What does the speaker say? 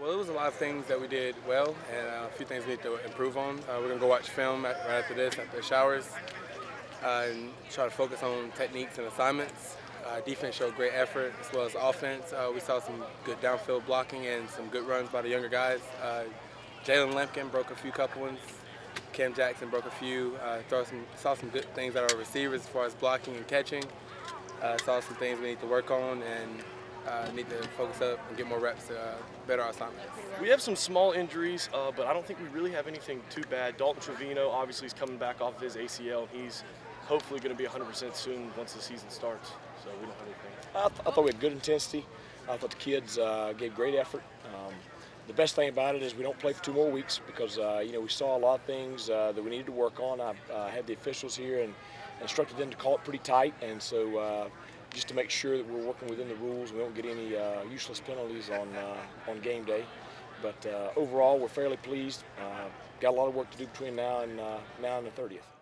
well, it was a lot of things that we did well and uh, a few things we need to improve on. Uh, we're going to go watch film at, right after this, after the showers, uh, and try to focus on techniques and assignments. Uh, defense showed great effort as well as offense. Uh, we saw some good downfield blocking and some good runs by the younger guys. Uh, Jalen Lampkin broke a few couple ones. Cam Jackson broke a few. some, saw some good things of our receivers as far as blocking and catching. saw some things we need to work on and uh, need to focus up and get more reps to uh, better our assignments. We have some small injuries, uh, but I don't think we really have anything too bad. Dalton Trevino, obviously, is coming back off of his ACL. He's hopefully going to be 100% soon once the season starts, so we don't have anything. I, th I thought we had good intensity. I thought the kids uh, gave great effort. Um, the best thing about it is we don't play for two more weeks because uh, you know we saw a lot of things uh, that we needed to work on. I uh, had the officials here and instructed them to call it pretty tight, and so uh, just to make sure that we're working within the rules. We don't get any uh, useless penalties on uh, on game day. But uh, overall, we're fairly pleased. Uh, got a lot of work to do between now and now and the 30th.